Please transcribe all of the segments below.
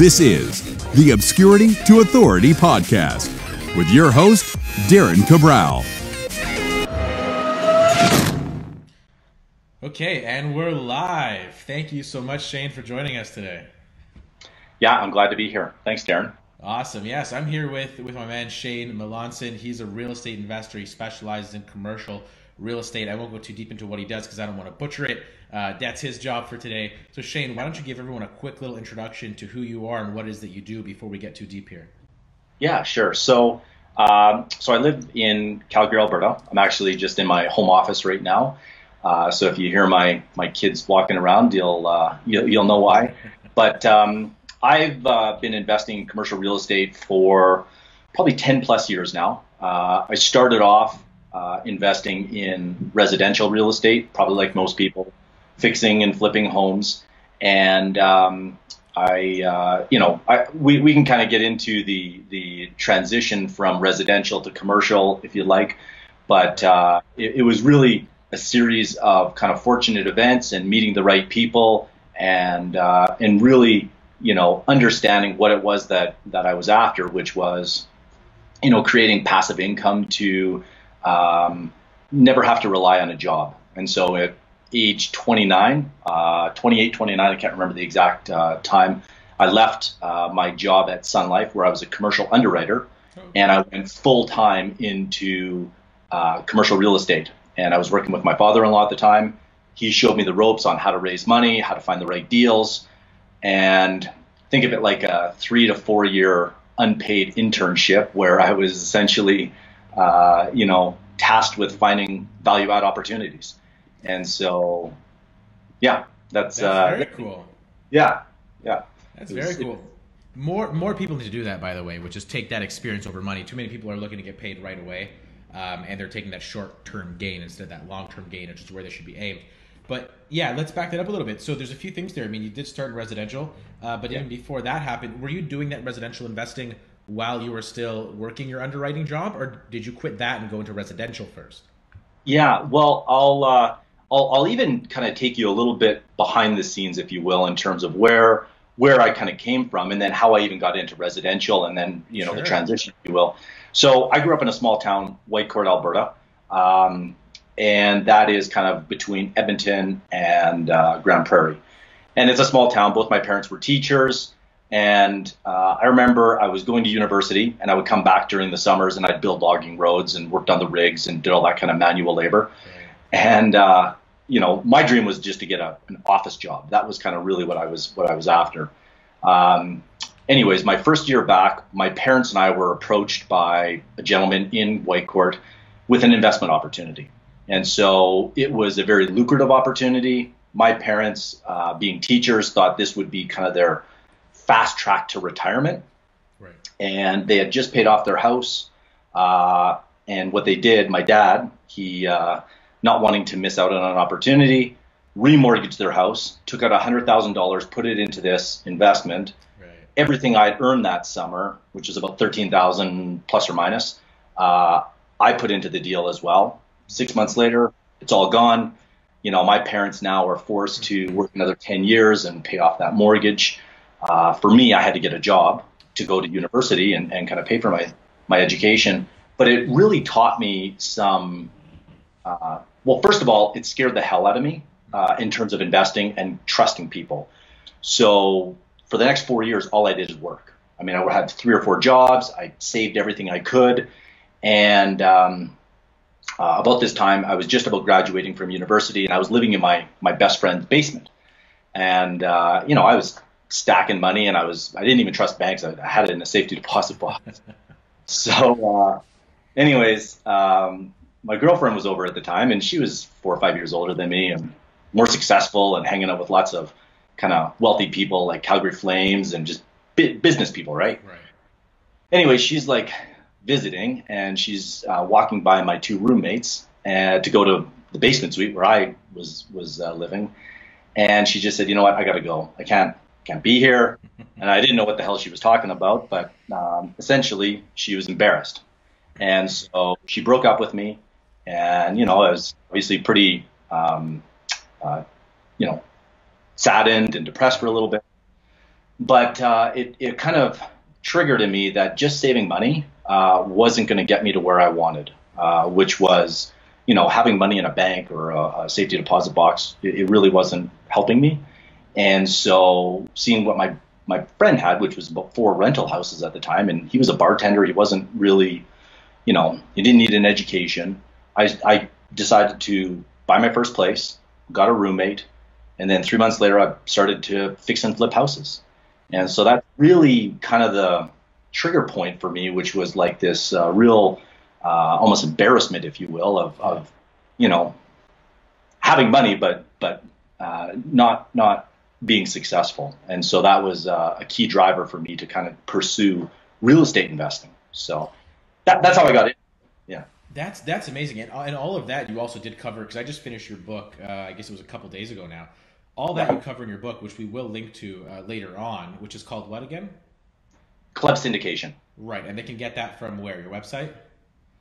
This is the Obscurity to Authority podcast with your host, Darren Cabral. Okay, and we're live. Thank you so much, Shane, for joining us today. Yeah, I'm glad to be here. Thanks, Darren. Awesome. Yes, I'm here with with my man Shane Melanson. He's a real estate investor. He specializes in commercial real estate. I won't go too deep into what he does because I don't want to butcher it. Uh, that's his job for today. So Shane, why don't you give everyone a quick little introduction to who you are and what it is that you do before we get too deep here? Yeah, sure. So, um, so I live in Calgary, Alberta. I'm actually just in my home office right now. Uh, so if you hear my my kids walking around, you'll uh, you'll, you'll know why. But um, I've uh, been investing in commercial real estate for probably 10 plus years now. Uh, I started off uh, investing in residential real estate, probably like most people, fixing and flipping homes. And um, I, uh, you know, I, we, we can kind of get into the the transition from residential to commercial if you like, but uh, it, it was really a series of kind of fortunate events and meeting the right people and uh, and really you know understanding what it was that that I was after, which was you know creating passive income to um, never have to rely on a job. And so at age 29, uh, 28, 29, I can't remember the exact uh, time, I left uh, my job at Sun Life where I was a commercial underwriter oh. and I went full time into uh, commercial real estate. And I was working with my father in law at the time. He showed me the ropes on how to raise money, how to find the right deals. And think of it like a three to four year unpaid internship where I was essentially uh, you know, tasked with finding value add opportunities. And so, yeah, that's, that's uh, very cool. Yeah, yeah. That's very cool. More more people need to do that, by the way, which is take that experience over money. Too many people are looking to get paid right away, um, and they're taking that short term gain instead of that long term gain, which is where they should be aimed. But yeah, let's back that up a little bit. So there's a few things there. I mean, you did start residential, uh, but yeah. even before that happened, were you doing that residential investing while you were still working your underwriting job, or did you quit that and go into residential first? Yeah, well, I'll uh, I'll, I'll even kind of take you a little bit behind the scenes, if you will, in terms of where where I kind of came from, and then how I even got into residential, and then you know sure. the transition, if you will. So I grew up in a small town, Whitecourt, Alberta, um, and that is kind of between Edmonton and uh, Grande Prairie, and it's a small town. Both my parents were teachers. And uh, I remember I was going to university and I would come back during the summers and I'd build logging roads and worked on the rigs and did all that kind of manual labor. And, uh, you know, my dream was just to get a, an office job. That was kind of really what I was, what I was after. Um, anyways, my first year back, my parents and I were approached by a gentleman in Whitecourt with an investment opportunity. And so it was a very lucrative opportunity. My parents, uh, being teachers, thought this would be kind of their fast track to retirement. Right. And they had just paid off their house. Uh, and what they did, my dad, he, uh, not wanting to miss out on an opportunity, remortgaged their house, took out $100,000, put it into this investment. Right. Everything I'd earned that summer, which is about 13,000 plus or minus, uh, I put into the deal as well. Six months later, it's all gone. You know, my parents now are forced to work another 10 years and pay off that mortgage. Uh, for me, I had to get a job to go to university and, and kind of pay for my, my education. But it really taught me some, uh, well, first of all, it scared the hell out of me uh, in terms of investing and trusting people. So for the next four years, all I did is work. I mean, I had three or four jobs. I saved everything I could. And um, uh, about this time, I was just about graduating from university, and I was living in my my best friend's basement. And uh, you know, I was stacking money, and I was I didn't even trust banks. I, I had it in a safety deposit box. so, uh, anyways, um, my girlfriend was over at the time, and she was four or five years older than me, and more successful, and hanging out with lots of kind of wealthy people like Calgary Flames and just bi- business people, right? Right. Anyway, she's like visiting, and she's uh, walking by my two roommates uh, to go to the basement suite where I was was uh, living, and she just said, "You know what? I got to go. I can't can't be here. And I didn't know what the hell she was talking about, but um, essentially she was embarrassed. And so she broke up with me. And, you know, I was obviously pretty, um, uh, you know, saddened and depressed for a little bit. But uh, it, it kind of triggered in me that just saving money uh, wasn't going to get me to where I wanted, uh, which was, you know, having money in a bank or a, a safety deposit box. It, it, really wasn't helping me. And so seeing what my my friend had, which was about four rental houses at the time, and he was a bartender. He wasn't really, you know, he didn't need an education. I, I decided to buy my first place, got a roommate, and then three months later, I started to fix and flip houses. And so that's really kind of the trigger point for me, which was like this uh, real, uh, almost embarrassment, if you will, of, of you know, having money, but but uh, not not being successful. And so that was uh, a key driver for me to kind of pursue real estate investing. So that, that's how I got it. Yeah. That's that's amazing, and, and all of that you also did cover because I just finished your book. Uh, I guess it was a couple days ago now. All that you cover in your book, which we will link to uh, later on, which is called what again? Club syndication. Right, and they can get that from where? Your website?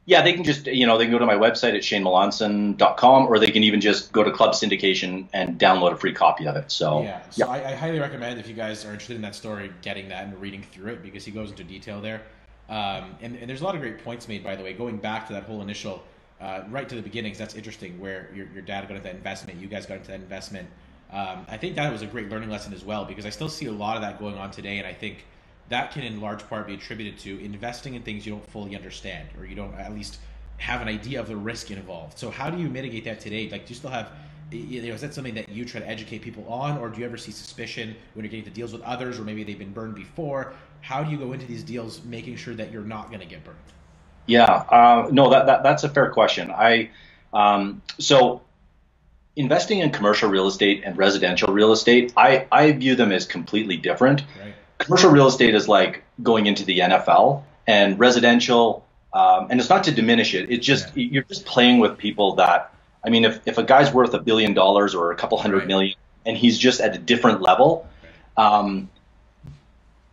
Yeah, they can just, you know, they can go to my website at shanemelanson.com or they can even just go to Club Syndication and download a free copy of it. So, yeah, so yeah. I, I, highly recommend if you guys are interested in that story, getting that and reading through it because he goes into detail there. Um, and, and, there's a lot of great points made, by the way, going back to that whole initial, uh, right to the beginnings. That's interesting where your, your dad got into that investment, you guys got into that investment. Um, I think that was a great learning lesson as well because I still see a lot of that going on today. And I think that can in large part be attributed to investing in things you don't fully understand or you don't at least have an idea of the risk involved. So how do you mitigate that today? Like, do you still have, you know, is that something that you try to educate people on, or do you ever see suspicion when you're getting to deals with others, or maybe they've been burned before? How do you go into these deals making sure that you're not going to get burned? Yeah, uh, no, that, that that's a fair question. I um, so investing in commercial real estate and residential real estate, I I view them as completely different. Right commercial real estate is like going into the NFL, and residential, um, and it's not to diminish it. It's just yeah. you're just playing with people that. I mean, if if a guy's worth a billion dollars or a couple hundred right. million, and he's just at a different level, um,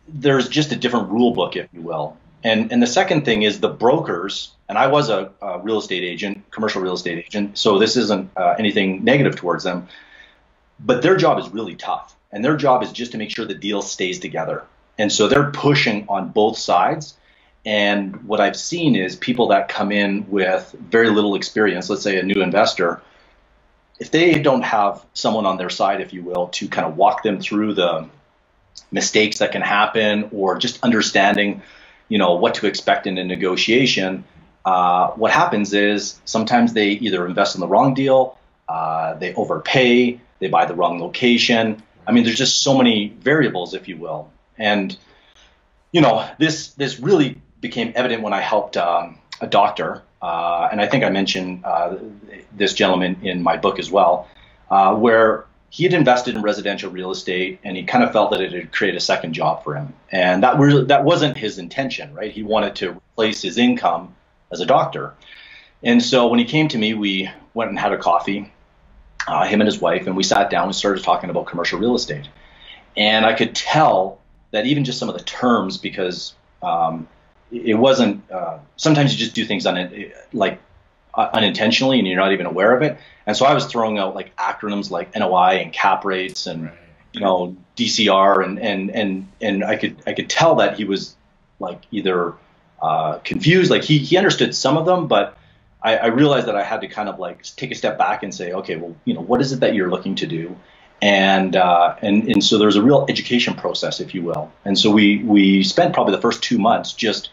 there's just a different rule book, if you will. And and the second thing is the brokers. And I was a, a real estate agent, commercial real estate agent, so this isn't uh, anything negative towards them. But their job is really tough and their job is just to make sure the deal stays together. And so they're pushing on both sides. And what I've seen is people that come in with very little experience, let's say a new investor, if they don't have someone on their side, if you will, to kind of walk them through the mistakes that can happen or just understanding, you know, what to expect in a negotiation, uh, what happens is sometimes they either invest in the wrong deal, uh, they overpay, they buy the wrong location, I mean, there's just so many variables, if you will. And you know, this this really became evident when I helped um, a doctor, uh, and I think I mentioned uh, this gentleman in my book as well, uh, where he had invested in residential real estate, and he kind of felt that it would create a second job for him, and that really that wasn't his intention, right? He wanted to replace his income as a doctor, and so when he came to me, we went and had a coffee, uh, him and his wife, and we sat down and started talking about commercial real estate. And I could tell that even just some of the terms, because um, it wasn't. Uh, sometimes you just do things un- like uh, unintentionally, and you're not even aware of it. And so I was throwing out like acronyms like NOI and cap rates and right. you know DCR, and and and and I could I could tell that he was like either uh, confused, like he he understood some of them, but I, I realized that I had to kind of like take a step back and say, okay, well, you know, what is it that you're looking to do? And uh, and and so there's a real education process, if you will. And so we we spent probably the first two months just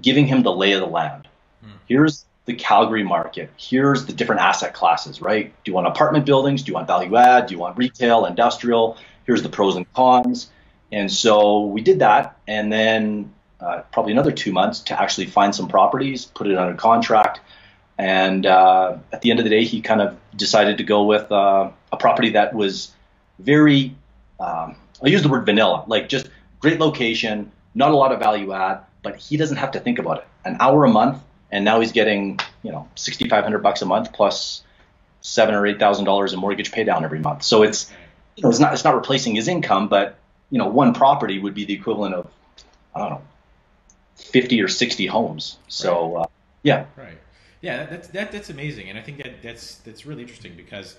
giving him the lay of the land. Hmm. Here's the Calgary market. Here's the different asset classes, right? Do you want apartment buildings? Do you want value add? Do you want retail, industrial? Here's the pros and cons. And so we did that, and then uh, probably another two months to actually find some properties, put it under contract, and uh, at the end of the day, he kind of decided to go with uh, a property that was very, um, I'll use the word vanilla, like just great location, not a lot of value add, but he doesn't have to think about it. An hour a month, and now he's getting, you know, 6,500 bucks a month plus seven or eight thousand dollars in mortgage pay down every month. So it's, you know, it's not it's not replacing his income, but you know, one property would be the equivalent of, I don't know, 50 or 60 homes. So uh, yeah. Right. Yeah, that's that, that's amazing, and I think that that's that's really interesting because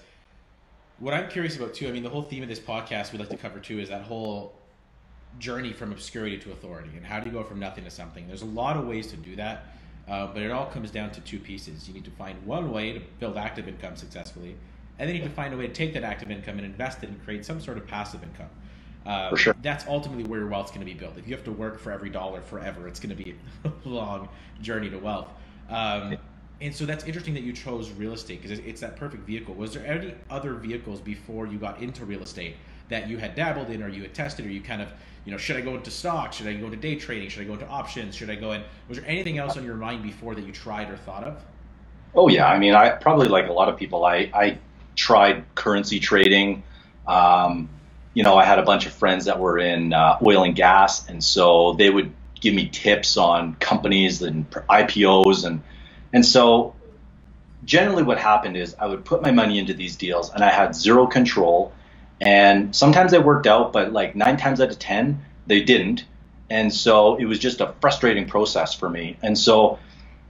what I'm curious about too, I mean, the whole theme of this podcast we'd like to cover too is that whole journey from obscurity to authority and how do you go from nothing to something. There's a lot of ways to do that, uh, but it all comes down to two pieces. You need to find one way to build active income successfully, and then you need to find a way to take that active income and invest it and create some sort of passive income. Uh, for sure. That's ultimately where your wealth's going to be built. If you have to work for every dollar forever, it's going to be a long journey to wealth. Um, and so that's interesting that you chose real estate because it's that perfect vehicle. Was there any other vehicles before you got into real estate that you had dabbled in or you had tested or you kind of, you know, should I go into stocks? Should I go into day trading? Should I go into options? Should I go in? Was there anything else on your mind before that you tried or thought of? Oh yeah, I mean, I probably like a lot of people. I I tried currency trading. Um, you know, I had a bunch of friends that were in uh, oil and gas, and so they would give me tips on companies and IPOs and and so generally what happened is I would put my money into these deals and I had zero control. And sometimes they worked out, but like nine times out of 10, they didn't. And so it was just a frustrating process for me. And so,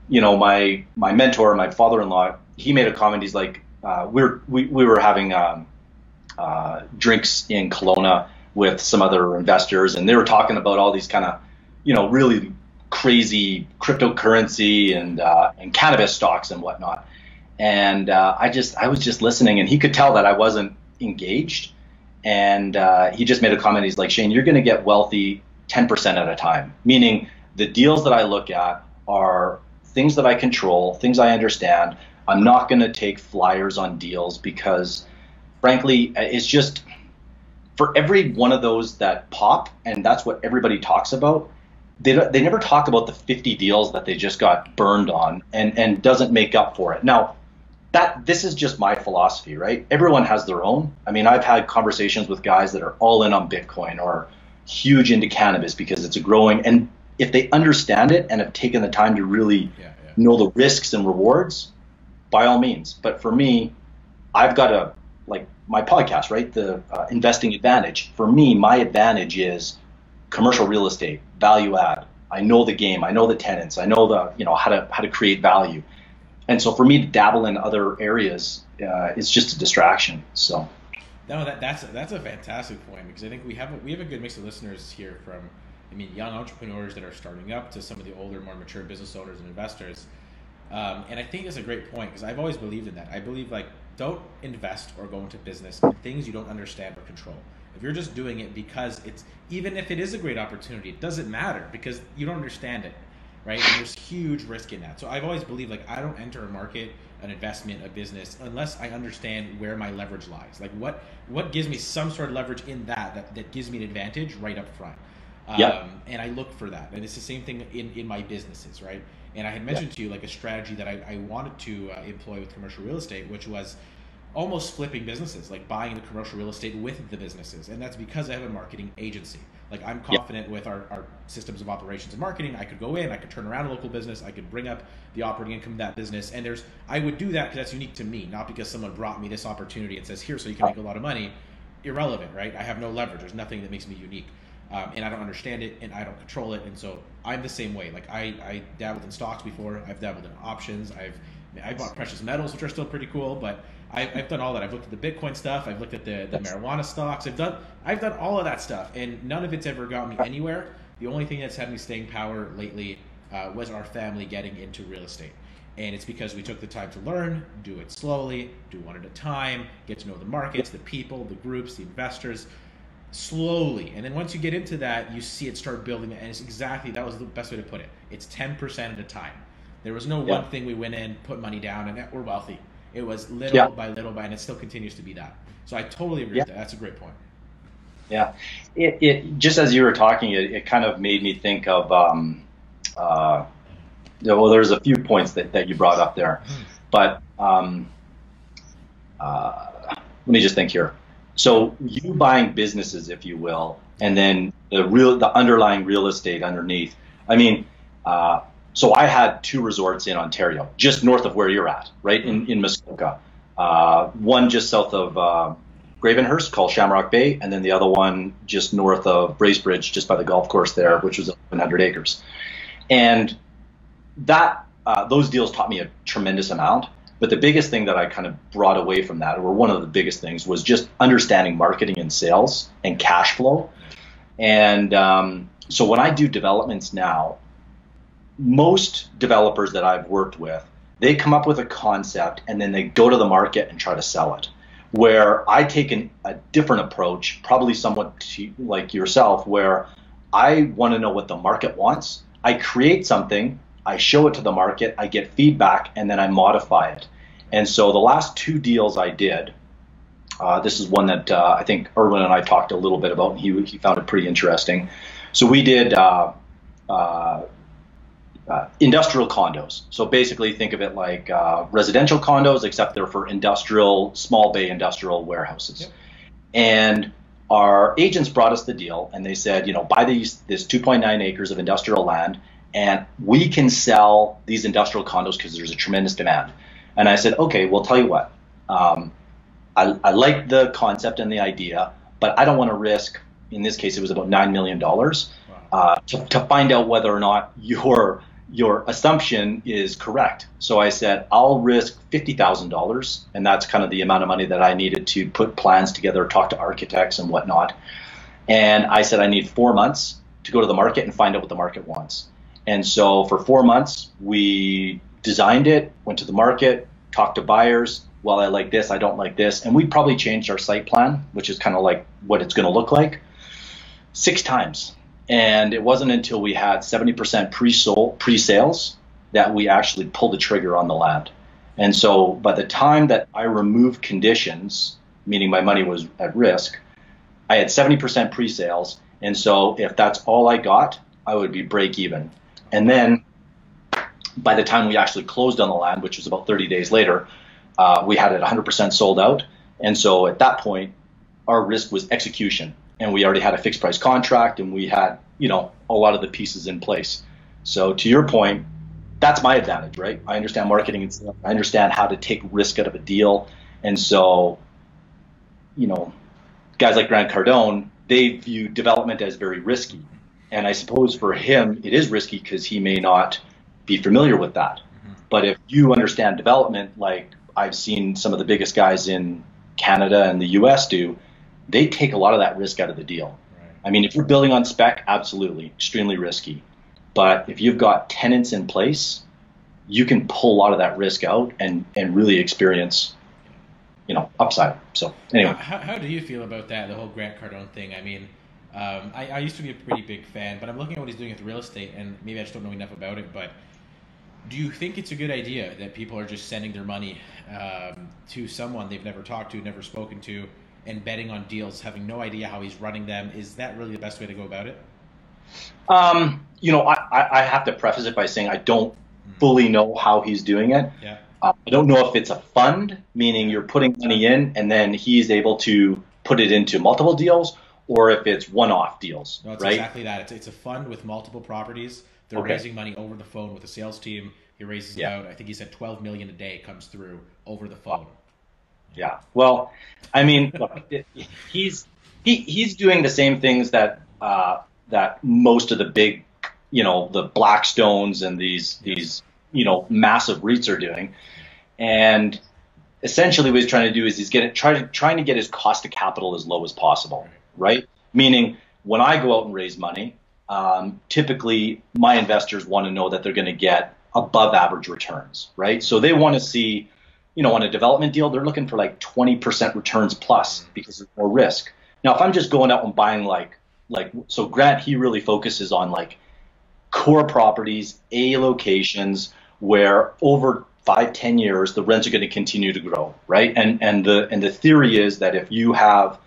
you know, my, my mentor, my father-in-law, he made a comment. He's like, uh, we're, we, we were having um, uh, drinks in Kelowna with some other investors, and they were talking about all these kind of, you know, really crazy cryptocurrency and uh, and cannabis stocks and whatnot. And uh, I just I was just listening, and he could tell that I wasn't engaged. And uh, he just made a comment. He's like, Shane, you're going to get wealthy 10% at a time, meaning the deals that I look at are things that I control, things I understand. I'm not going to take flyers on deals because, frankly, it's just for every one of those that pop, and that's what everybody talks about they they never talk about the 50 deals that they just got burned on and and doesn't make up for it. Now, that this is just my philosophy, right? Everyone has their own. I mean, I've had conversations with guys that are all in on Bitcoin or huge into cannabis because it's a growing and if they understand it and have taken the time to really yeah, yeah. know the risks and rewards, by all means. But for me, I've got a like my podcast, right? The uh, investing advantage. For me, my advantage is commercial real estate, value add. I know the game. I know the tenants. I know the you know how to how to create value. And so for me to dabble in other areas uh, is just a distraction. So. No, that, that's that's a fantastic point because I think we have a, we have a good mix of listeners here from, I mean, young entrepreneurs that are starting up to some of the older, more mature business owners and investors. Um, and I think it's a great point because I've always believed in that. I believe like don't invest or go into business in things you don't understand or control. If you're just doing it because it's even if it is a great opportunity, it doesn't matter because you don't understand it, right? And there's huge risk in that. So I've always believed like I don't enter a market, an investment, a business unless I understand where my leverage lies. Like what what gives me some sort of leverage in that that, that gives me an advantage right up front. Um, and I look for that. And it's the same thing in, in my businesses, right? And I had mentioned to you like a strategy that I, I wanted to uh, employ with commercial real estate, which was almost flipping businesses, like buying the commercial real estate with the businesses. And that's because I have a marketing agency. Like I'm confident yep. with our, our systems of operations and marketing. I could go in, I could turn around a local business, I could bring up the operating income of that business. And there's I would do that because that's unique to me, not because someone brought me this opportunity and says, here, so you can make a lot of money. Irrelevant, right? I have no leverage. There's nothing that makes me unique. Um, and I don't understand it and I don't control it. And so I'm the same way. Like I, I dabbled in stocks before, I've dabbled in options, I've I bought precious metals, which are still pretty cool, but I've, I've done all that. I've looked at the Bitcoin stuff. I've looked at the, the marijuana stocks. I've done I've done all of that stuff, and none of it's ever got me anywhere. The only thing that's had me staying power lately uh, was our family getting into real estate. And it's because we took the time to learn, do it slowly, do one at a time, get to know the markets, the people, the groups, the investors, slowly. And then once you get into that, you see it start building. And it's exactly that was the best way to put it. It's 10% at a time. There was no yeah. one thing we went in, put money down, and we're wealthy. It was little yeah. by little by, and it still continues to be that. So I totally agree yeah. with that. That's a great point. Yeah, it, it just as you were talking, it, it kind of made me think of. Um, uh, well, there's a few points that, that you brought up there, but um, uh, let me just think here. So you buying businesses, if you will, and then the real, the underlying real estate underneath. I mean, uh, so I had two resorts in Ontario, just north of where you're at, right in in Muskoka. Uh, one just south of uh, Gravenhurst called Shamrock Bay, and then the other one just north of Bracebridge, just by the golf course there, which was 100 acres. And that uh, those deals taught me a tremendous amount. But the biggest thing that I kind of brought away from that, or one of the biggest things, was just understanding marketing and sales and cash flow. And um, so when I do developments now, most developers that I've worked with, they come up with a concept and then they go to the market and try to sell it. Where I take an, a different approach, probably somewhat to, like yourself, where I want to know what the market wants. I create something, I show it to the market, I get feedback, and then I modify it. And so the last two deals I did, uh, this is one that uh, I think Erwin and I talked a little bit about, and he, he found it pretty interesting. So we did uh, uh industrial condos. So basically, think of it like uh, residential condos, except they're for industrial, small bay industrial warehouses. Yep. And our agents brought us the deal, and they said, you know, buy these this 2.9 acres of industrial land, and we can sell these industrial condos because there's a tremendous demand. And I said, okay, well, tell you what, um, I, I like the concept and the idea, but I don't want to risk. In this case, it was about nine million dollars. Uh, to, to, find out whether or not your your assumption is correct. So I said, I'll risk $50,000. And that's kind of the amount of money that I needed to put plans together, talk to architects and whatnot. And I said, I need four months to go to the market and find out what the market wants. And so for four months, we designed it, went to the market, talked to buyers. Well, I like this, I don't like this. And we probably changed our site plan, which is kind of like what it's going to look like, six times and it wasn't until we had 70% pre-sold, pre-sales that we actually pulled the trigger on the land. And so by the time that I removed conditions, meaning my money was at risk, I had 70% pre-sales. And so if that's all I got, I would be break even. And then by the time we actually closed on the land, which was about 30 days later, uh, we had it 100% sold out. And so at that point, our risk was execution and we already had a fixed price contract and we had you know a lot of the pieces in place. So to your point that's my advantage right? I understand marketing and stuff. I understand how to take risk out of a deal. And so you know guys like grant cardone they view development as very risky. And i suppose for him it is risky because he may not be familiar with that. Mm-hmm. but if you understand development like i've seen some of the biggest guys in canada and the us do they take a lot of that risk out of the deal. Right. I mean, if you're building on spec, absolutely, extremely risky. But if you've got tenants in place, you can pull a lot of that risk out and, and really experience, you know, upside. So anyway. How, how do you feel about that, the whole Grant Cardone thing? I mean, um, I, I used to be a pretty big fan, but I'm looking at what he's doing with real estate, and maybe I just don't know enough about it, but do you think it's a good idea that people are just sending their money um, to someone they've never talked to, never spoken to, and betting on deals, having no idea how he's running them. Is that really the best way to go about it? Um, you know, I, I have to preface it by saying I don't mm. fully know how he's doing it. Yeah. Uh, I don't know if it's a fund, meaning you're putting money in and then he's able to put it into multiple deals, or if it's one-off deals. No, it's right? exactly that. It's, it's a fund with multiple properties. They're okay. raising money over the phone with a sales team. He raises yeah. about, I think he said, 12 million a day comes through over the phone. Yeah. Well, I mean, look, he's he, he's doing the same things that uh, that most of the big, you know, the Blackstones and these these you know massive REITs are doing, and essentially what he's trying to do is he's getting trying trying to get his cost of capital as low as possible, right? Meaning when I go out and raise money, um, typically my investors want to know that they're going to get above average returns, right? So they want to see you know, on a development deal, they're looking for like 20% returns plus because there's more risk. Now, if I'm just going out and buying like, like, so Grant, he really focuses on like core properties, A locations where over five, 10 years, the rents are going to continue to grow, right? And, and the, and the theory is that if you have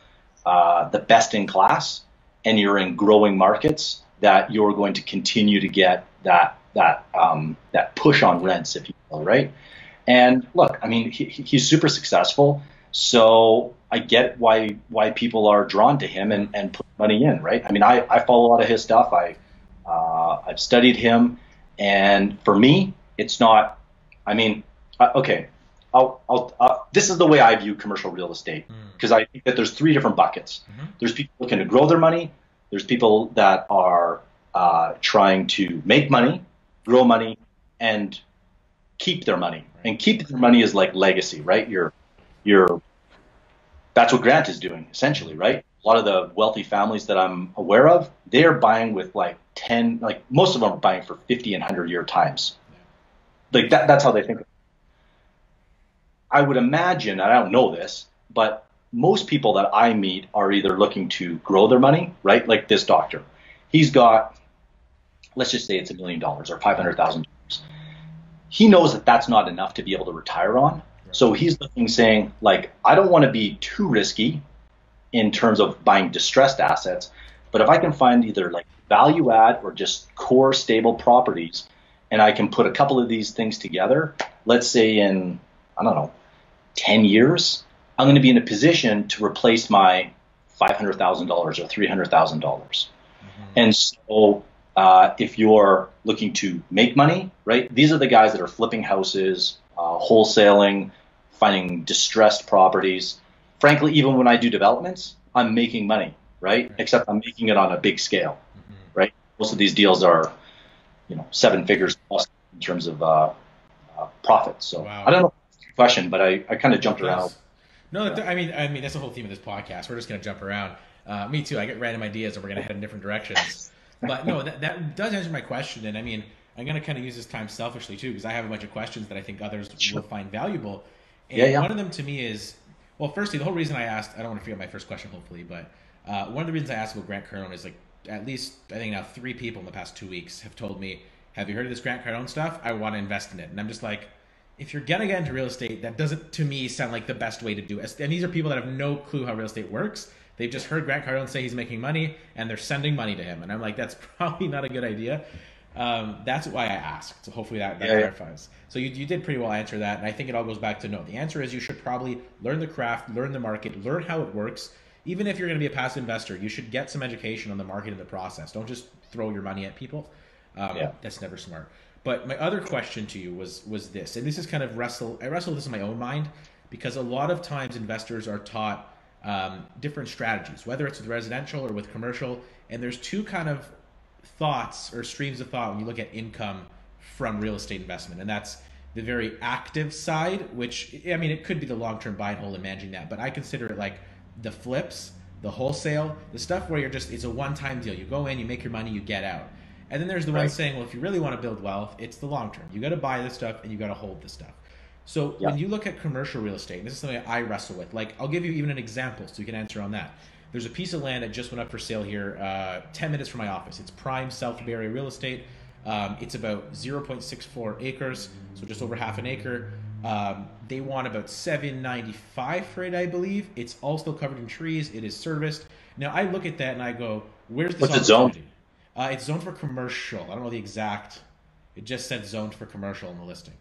uh, the best in class and you're in growing markets, that you're going to continue to get that, that, um, that push on rents, if you will, right? And look, I mean, he, he's super successful. So I get why why people are drawn to him and, and put money in, right? I mean, I, I follow a lot of his stuff. I uh, I've studied him, and for me, it's not. I mean, uh, okay, I'll, I'll, uh, this is the way I view commercial real estate because mm. I think that there's three different buckets. Mm-hmm. There's people looking to grow their money. There's people that are uh, trying to make money, grow money, and keep their money, and keep their money is like legacy, right? You're you're that's what Grant is doing essentially, right? A lot of the wealthy families that I'm aware of, they're buying with like 10, like most of them are buying for 50 and 100 year times. Like that, that's how they think. I would imagine, and I don't know this, but most people that I meet are either looking to grow their money, right? Like this doctor. He's got, let's just say it's a million dollars or $500,000. He knows that that's not enough to be able to retire on. So he's looking, saying, like, I don't want to be too risky in terms of buying distressed assets, but if I can find either like value add or just core stable properties, and I can put a couple of these things together, let's say in, I don't know, 10 years, I'm going to be in a position to replace my $500,000 or $300,000. Mm-hmm. And so uh, if you're looking to make money, right, these are the guys that are flipping houses, uh, wholesaling, finding distressed properties. Frankly, even when I do developments, I'm making money, right? right. Except I'm making it on a big scale, mm-hmm. right? Most of these deals are, you know, seven figures plus in terms of uh, uh, profit. So wow. I don't know question, but I, I kind of jumped around. No. I mean, I mean that's the whole theme of this podcast. We're just going to jump around. Uh, me too. I get random ideas, and we're going to head in different directions. but no, that, that does answer my question. And I mean, I'm going to kind of use this time selfishly too, because I have a bunch of questions that I think others sure. will find valuable. And yeah, yeah. one of them to me is, well, firstly, the whole reason I asked, I don't want to forget my first question, hopefully, but uh, one of the reasons I asked about Grant Cardone is like at least I think now three people in the past two weeks have told me, "Have you heard of this Grant Cardone stuff? I want to invest in it." And I'm just like, if you're gonna get into real estate, that doesn't to me sound like the best way to do it. And these are people that have no clue how real estate works. They've just heard Grant Cardone say he's making money, and they're sending money to him. And I'm like, that's probably not a good idea. Um, that's why I asked. So hopefully that, that yeah, clarifies. Yeah. So you, you did pretty well answer that. And I think it all goes back to no. The answer is you should probably learn the craft, learn the market, learn how it works. Even if you're going to be a passive investor, you should get some education on the market and the process. Don't just throw your money at people. Um, yeah. That's never smart. But my other question to you was was this, and this is kind of wrestle. I wrestle this in my own mind because a lot of times investors are taught um, different strategies, whether it's with residential or with commercial, and there's two kind of thoughts or streams of thought when you look at income from real estate investment, and that's the very active side, which I mean, it could be the long term buy and hold and managing that, but I consider it like the flips, the wholesale, the stuff where you're just it's a one time deal. You go in, you make your money, you get out. And then there's the right. one saying, well, if you really want to build wealth, it's the long term. You got to buy this stuff and you got to hold this stuff. So when you look at commercial real estate, this is something I wrestle with. Like I'll give you even an example so you can answer on that. There's a piece of land that just went up for sale here, uh, 10 minutes from my office. It's prime South Barrie Area real estate. Um, it's about 0.64 acres, so just over half an acre. Um, they want about 795 for it, I believe. It's all still covered in trees. It is serviced. Now I look at that and I go, "Where's the What's zone? Uh, it's zoned for commercial. I don't know the exact. It just said zoned for commercial in the listing.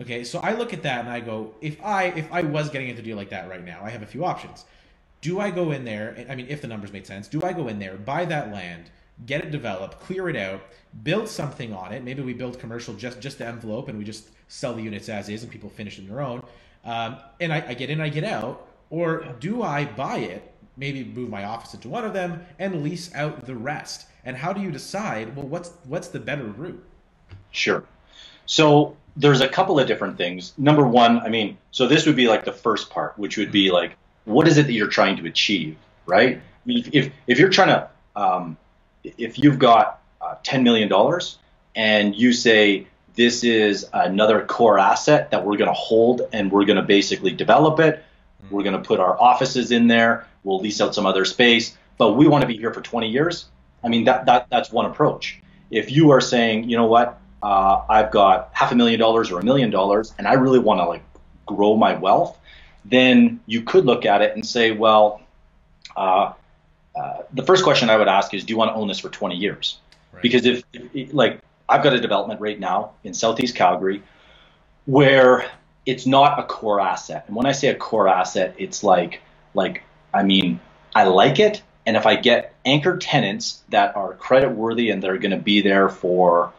Okay. Okay. So I look at that and I go, if I if I was getting into a deal like that right now, I have a few options do I go in there? I mean, if the numbers made sense, do I go in there, buy that land, get it developed, clear it out, build something on it? Maybe we build commercial just just the envelope, and we just sell the units as is, and people finish it on their own. Um, and I, I get in, I get out, or do I buy it? Maybe move my office into one of them and lease out the rest. And how do you decide? Well, what's what's the better route? Sure. So there's a couple of different things. Number one, I mean, so this would be like the first part, which would be like what is it that you're trying to achieve, right? I mean, if, if you're trying to, um, if you've got uh, $10 million and you say, this is another core asset that we're going to hold and we're going to basically develop it. We're going to put our offices in there. We'll lease out some other space, but we want to be here for 20 years. I mean, that, that that's one approach. If you are saying, you know what, uh, I've got half a million dollars or a million dollars, and I really want to like grow my wealth, then you could look at it and say, well, uh, uh, the first question I would ask is, do you want to own this for 20 years? Right. Because if, if, like, I've got a development right now in Southeast Calgary where it's not a core asset. And when I say a core asset, it's like, like, I mean, I like it. And if I get anchor tenants that are credit worthy and they're going to be there for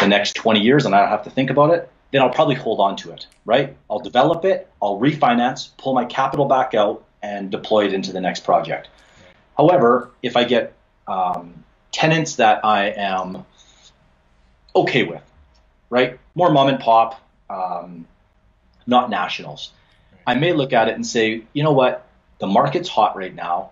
the next 20 years and I don't have to think about it, then I'll probably hold on to it, right? I'll develop it, I'll refinance, pull my capital back out, and deploy it into the next project. However, if I get um, tenants that I am okay with, right? More mom and pop, um, not nationals. I may look at it and say, you know what, the market's hot right now.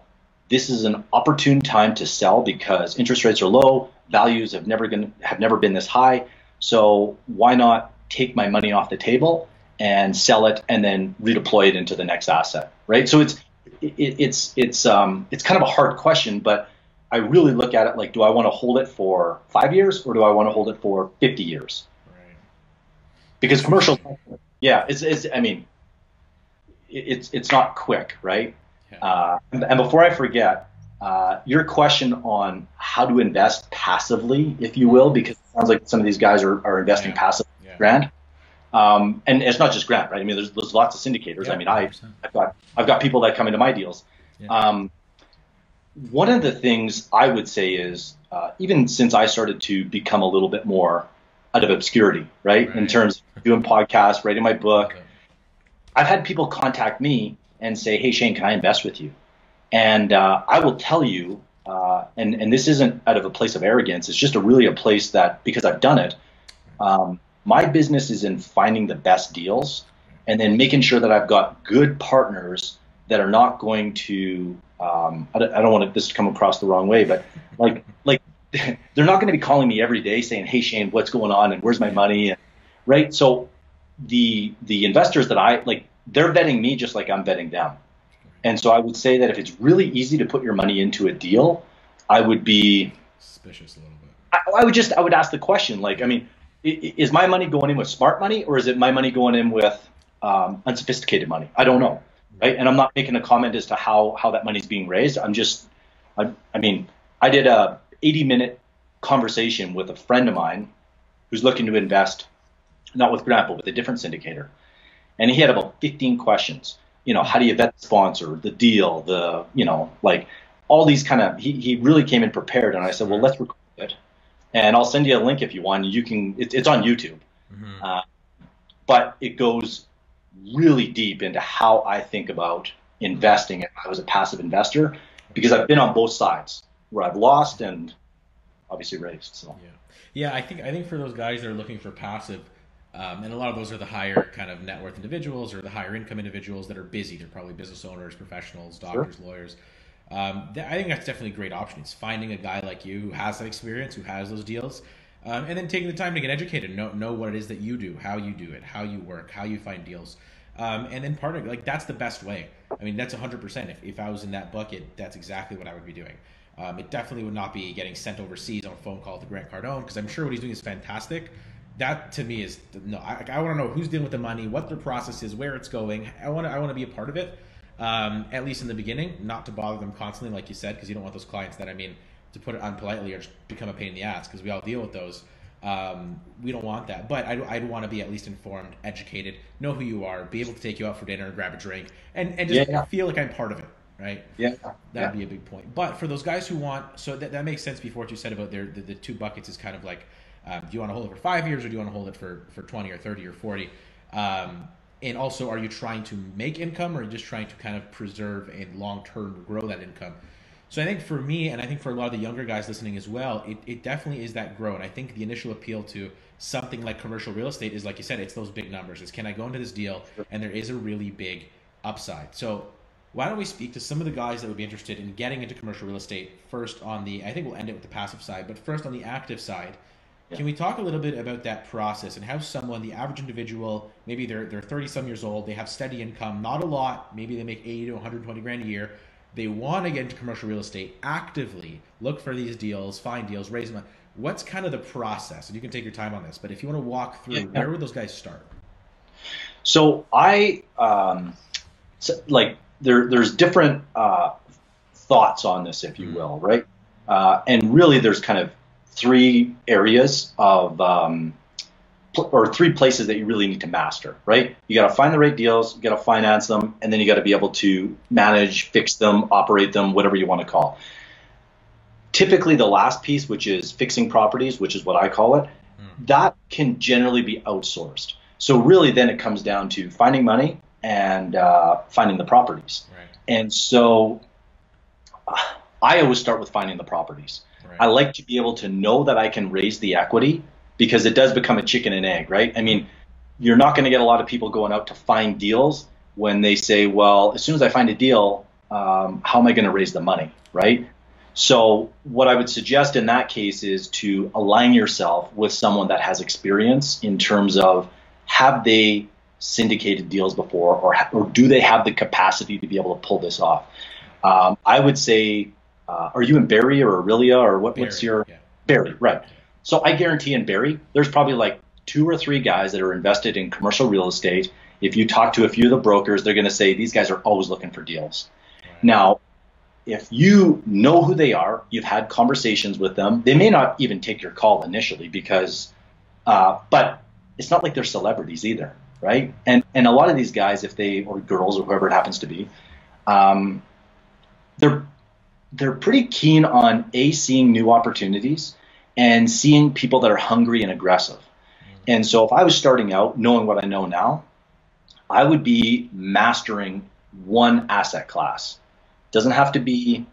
This is an opportune time to sell because interest rates are low, values have never been have never been this high. So why not take my money off the table and sell it and then redeploy it into the next asset, right? So it's it, it's it's um it's kind of a hard question, but I really look at it like, do I want to hold it for five years or do I want to hold it for 50 years? Right. Because commercial, yeah, it's, it's I mean, it's it's not quick, right? Yeah. Uh, and, and, before I forget, uh, your question on how to invest passively, if you will, because it sounds like some of these guys are, are investing yeah. passively. Yeah. Grant. Um, and it's not just Grant, right? I mean, there's, there's lots of syndicators. I mean, I, I've got I've got people that come into my deals. Um, one of the things I would say is uh, even since I started to become a little bit more out of obscurity, right? right. In terms of doing podcasts, writing my book. I've had people contact me and say, "Hey Shane, can I invest with you?" And uh, I will tell you, uh, and and this isn't out of a place of arrogance. It's just a really a place that because I've done it. Um, my business is in finding the best deals and then making sure that I've got good partners that are not going to um, I, don't, I don't want this to come across the wrong way, but like like they're not going to be calling me every day saying, "Hey Shane, what's going on and where's my money?" And, right? So the the investors that I like, they're betting me just like I'm betting them. And so I would say that if it's really easy to put your money into a deal, I would be suspicious a little bit. I, I would just I would ask the question like, I mean, is my money going in with smart money or is it my money going in with um, unsophisticated money? I don't know right? And I'm not making a comment as to how how that money's being raised. I'm just, I, I mean, I did a 80 minute conversation with a friend of mine who's looking to invest, not with but with a different syndicator, and he had about 15 questions. You know, how do you vet the sponsor, the deal, the you know, like all these kind of. He he really came in prepared, and I said, well, let's record it, and I'll send you a link if you want. You can. It, it's on YouTube. Mm-hmm. Uh, but it goes really deep into how I think about investing if I was a passive investor because I've been on both sides where I've lost and obviously raised. So yeah, yeah. I think I think for those guys that are looking for passive, um, and a lot of those are the higher kind of net worth individuals or the higher income individuals that are busy. They're probably business owners, professionals, doctors, sure. lawyers. Um, th- I think that's definitely a great option. It's finding a guy like you who has that experience, who has those deals, um, and then taking the time to get educated, know know what it is that you do, how you do it, how you work, how you find deals, um, and then part of like that's the best way. I mean, that's hundred percent. If if I was in that bucket, that's exactly what I would be doing. Um, it definitely would not be getting sent overseas on a phone call to Grant Cardone because I'm sure what he's doing is fantastic. That to me is no. I, I want to know who's dealing with the money, what their process is, where it's going. I want to I want to be a part of it. Um, at least in the beginning, not to bother them constantly, like you said, because you don't want those clients that I mean, to put it unpolitely, or just become a pain in the ass because we all deal with those. Um, we don't want that. But I'd, I'd want to be at least informed, educated, know who you are, be able to take you out for dinner, grab a drink, and, and just yeah. feel like I'm part of it, right? Yeah. That'd yeah. be a big point. But for those guys who want, so that, that makes sense before what you said about their, the, the two buckets is kind of like, um, do you want to hold it for five years or do you want to hold it for, for 20 or 30 or 40? Um, and also, are you trying to make income or are you just trying to kind of preserve and long term grow that income? So I think for me, and I think for a lot of the younger guys listening as well, it, it definitely is that grow. And I think the initial appeal to something like commercial real estate is, like you said, it's those big numbers. Is can I go into this deal and there is a really big upside. So why don't we speak to some of the guys that would be interested in getting into commercial real estate first on the, I think we'll end it with the passive side, but first on the active side. Yeah. Can we talk a little bit about that process and how someone, the average individual, maybe they're they're 30 some years old, they have steady income, not a lot, maybe they make 80 to 120 grand a year, they want to get into commercial real estate actively, look for these deals, find deals, raise money. What's kind of the process? And you can take your time on this, but if you want to walk through, yeah. where would those guys start? So I um, so like there there's different uh, thoughts on this, if you mm-hmm. will, right? Uh, and really, there's kind of three areas of um, or three places that you really need to master, right? You got to find the right deals, you got to finance them, and then you got to be able to manage, fix them, operate them, whatever you want to call. Typically, the last piece, which is fixing properties, which is what I call it, mm. that can generally be outsourced. So really, then it comes down to finding money and uh, finding the properties. Right. And so, I always start with finding the properties. Right. I like to be able to know that I can raise the equity because it does become a chicken and egg, right? I mean, you're not going to get a lot of people going out to find deals when they say, well, as soon as I find a deal, um, how am I going to raise the money, right? So what I would suggest in that case is to align yourself with someone that has experience in terms of have they syndicated deals before, or or do they have the capacity to be able to pull this off? Um, I would say, uh, are you in Barrie or Orillia or what, Barrie, what's your yeah. Barrie? Right. So I guarantee in Barrie, there's probably like two or three guys that are invested in commercial real estate. If you talk to a few of the brokers, they're going to say these guys are always looking for deals. Right. Now, if you know who they are, you've had conversations with them, they may not even take your call initially because, uh, but it's not like they're celebrities either, right? And and a lot of these guys, if they or girls or whoever it happens to be, um, they're they're pretty keen on a seeing new opportunities and seeing people that are hungry and aggressive. Mm-hmm. And so if I was starting out knowing what I know now, I would be mastering one asset class. Doesn't have to be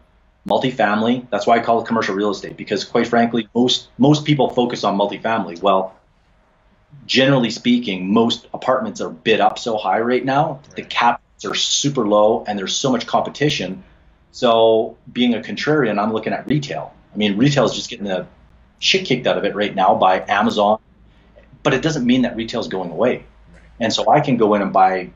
multifamily. That's why I call it commercial real estate because quite frankly, most most people focus on multifamily. Well, generally speaking, most apartments are bid up so high right now. The caps are super low and there's so much competition. So being a contrarian, I'm looking at retail. I mean, retail is just getting the shit kicked out of it right now by Amazon, but it doesn't mean that retail is going away. And so I can go in and buy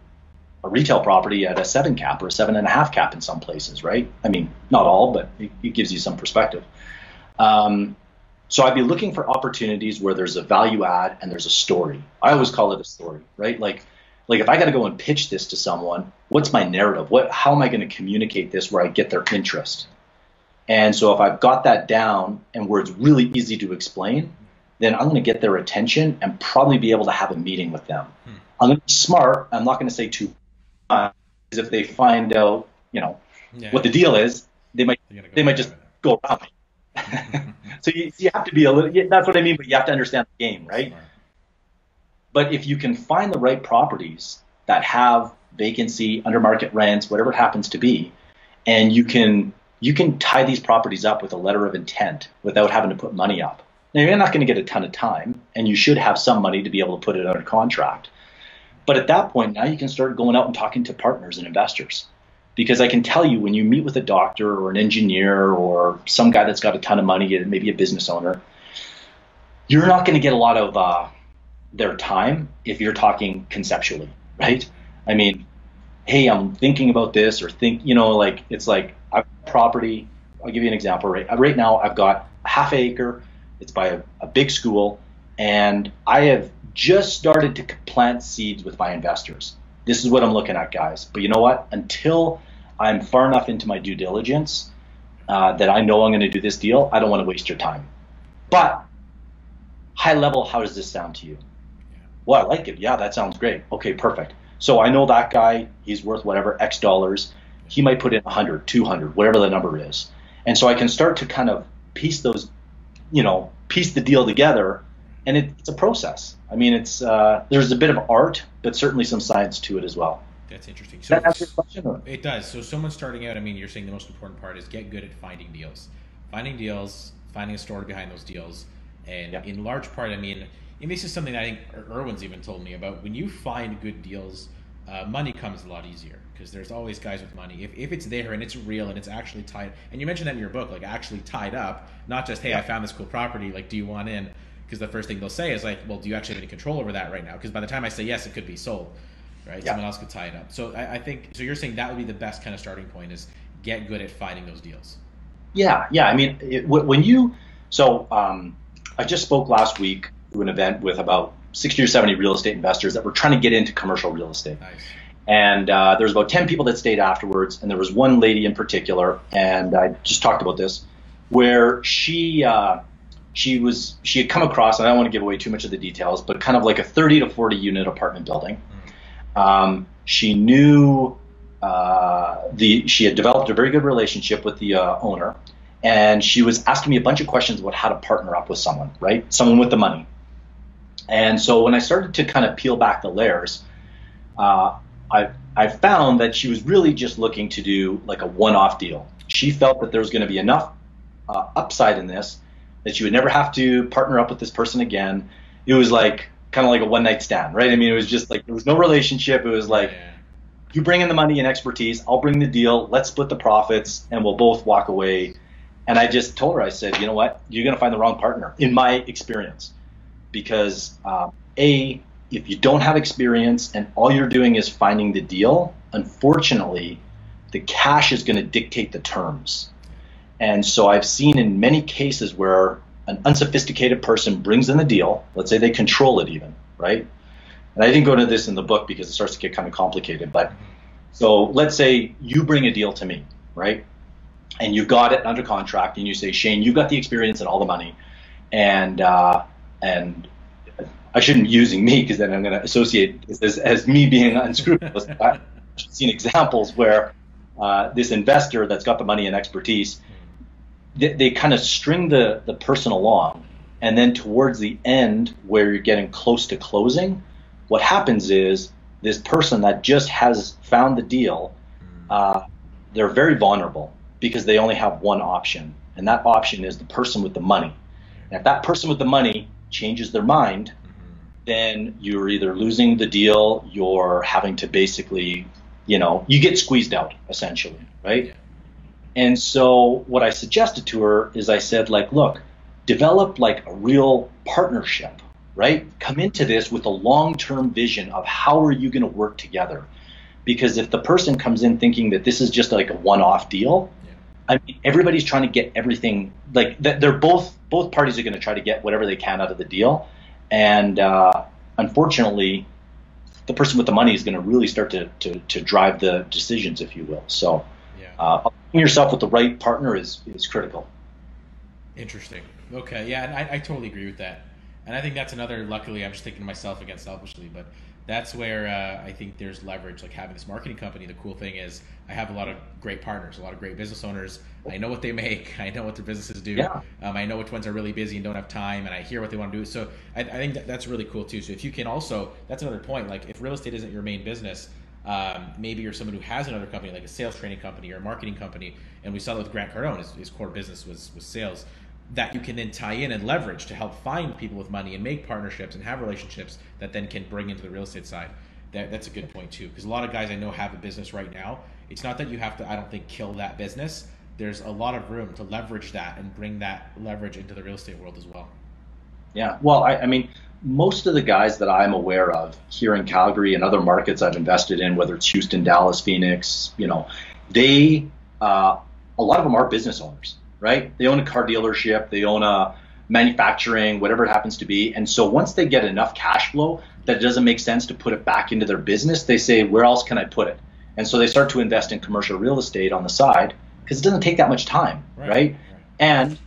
a retail property at a seven cap or a seven and a half cap in some places, right? I mean, not all, but it, it gives you some perspective. Um, so I'd be looking for opportunities where there's a value add and there's a story. I always call it a story, right? Like, like if I got to go and pitch this to someone, what's my narrative? What, how am I going to communicate this where I get their interest? And so if I've got that down and where it's really easy to explain, then I'm going to get their attention and probably be able to have a meeting with them. Hmm. I'm going to be smart. I'm not going to say too much because if they find out, you know, yeah, what the deal is, they might they might just go around me. so you, you have to be a little. That's what I mean. But you have to understand the game, right? Smart. But if you can find the right properties that have vacancy, under market rents, whatever it happens to be, and you can you can tie these properties up with a letter of intent without having to put money up. Now you're not going to get a ton of time, and you should have some money to be able to put it under contract. But at that point, now you can start going out and talking to partners and investors. Because I can tell you when you meet with a doctor or an engineer or some guy that's got a ton of money, maybe a business owner, you're not going to get a lot of uh, their time if you're talking conceptually, right? I mean, hey, I'm thinking about this or think, you know, like it's like a property. I'll give you an example. Right, right now, I've got a half acre. It's by a, a big school, and I have just started to plant seeds with my investors. This is what I'm looking at, guys. But you know what? Until I'm far enough into my due diligence uh, that I know I'm going to do this deal, I don't want to waste your time. But high level, how does this sound to you? Well, I like it. Yeah, that sounds great. Okay, perfect. So I know that guy, he's worth whatever X dollars. He might put in 100, 200, whatever the number is. And so I can start to kind of piece those, you know, piece the deal together. And it, it's a process. I mean, it's uh, there's a bit of art, but certainly some science to it as well. That's interesting. So that answer your question? It does. So someone starting out, I mean, you're saying the most important part is get good at finding deals, finding deals, finding a story behind those deals, and yep. in large part, I mean, and this is something I think Erwin's even told me about. When you find good deals, uh, money comes a lot easier because there's always guys with money. If, if it's there and it's real and it's actually tied, and you mentioned that in your book, like actually tied up, not just hey, I found this cool property, like do you want in? because the first thing they'll say is like, well, do you actually have any control over that right now? Because by the time I say yes, it could be sold, right? Yeah. Someone else could tie it up. So I, I, think so. You're saying that would be the best kind of starting point is get good at finding those deals. Yeah, yeah. I mean, it, when you so um, I just spoke last week to an event with about sixty or seventy real estate investors that were trying to get into commercial real estate. Nice. And uh, there was about ten people that stayed afterwards, and there was one lady in particular, and I just talked about this, where she. Uh, she was she had come across, and I don't want to give away too much of the details, but kind of like a 30 to 40 unit apartment building. Um, she knew uh, the she had developed a very good relationship with the uh, owner, and she was asking me a bunch of questions about how to partner up with someone, right? Someone with the money. And so when I started to kind of peel back the layers, uh, I I found that she was really just looking to do like a one-off deal. She felt that there was going to be enough uh, upside in this that she would never have to partner up with this person again. It was like kind of like a one night stand, right? I mean, it was just like there was no relationship. It was like Yeah. you bring in the money and expertise, I'll bring the deal, let's split the profits, and we'll both walk away. And I just told her, I said, you know what, you're going to find the wrong partner, in my experience, because uh, a if you don't have experience and all you're doing is finding the deal, unfortunately, the cash is going to dictate the terms. And so I've seen in many cases where an unsophisticated person brings in the deal, let's say they control it even, right? And I didn't go into this in the book because it starts to get kind of complicated, but so let's say you bring a deal to me, right? And you've got it under contract, and you say, Shane, you've got the experience and all the money, and uh, and I shouldn't be using me because then I'm going to associate this as, as me being unscrupulous. I've seen examples where uh, this investor that's got the money and expertise, they, they kind of string the, the person along. And then towards the end, where you're getting close to closing, what happens is this person that just has found the deal, uh, they're very vulnerable because they only have one option. And that option is the person with the money. And if that person with the money changes their mind, mm-hmm. then you're either losing the deal, you're having to basically, you know, you get squeezed out essentially, right? Yeah. And so what I suggested to her is I said like, look, develop like a real partnership, right? Come into this with a long-term vision of how are you going to work together? Because if the person comes in thinking that this is just like a one-off deal, I mean, everybody's trying to get everything like they're both both parties are going to try to get whatever they can out of the deal, and uh, unfortunately, the person with the money is going to really start to, to, to drive the decisions, if you will. So, Yeah. uh, yourself with the right partner is is critical. Interesting. Okay. Yeah, and I, I totally agree with that. And I think that's another. Luckily, I'm just thinking to myself again selfishly, but that's where uh, I think there's leverage. Like having this marketing company. The cool thing is I have a lot of great partners, a lot of great business owners. I know what they make. I know what their businesses do. Yeah. Um, I know which ones are really busy and don't have time, and I hear what they want to do. So I, I think that, that's really cool too. So if you can also, that's another point. Like if real estate isn't your main business, um, maybe you're someone who has another company, like a sales training company or a marketing company, and we saw that with Grant Cardone. His, his core business was was sales. That you can then tie in and leverage to help find people with money and make partnerships and have relationships that then can bring into the real estate side. That, that's a good point too, because a lot of guys I know have a business right now. It's not that you have to, I don't think, kill that business. There's a lot of room to leverage that and bring that leverage into the real estate world as well. Yeah. Well, I, I mean, most of the guys that I'm aware of here in Calgary and other markets I've invested in, whether it's Houston, Dallas, Phoenix, you know, they, uh, a lot of them are business owners, right? They own a car dealership, they own a manufacturing, whatever it happens to be. And so once they get enough cash flow that it doesn't make sense to put it back into their business, they say, where else can I put it? And so they start to invest in commercial real estate on the side because it doesn't take that much time, Right, right? And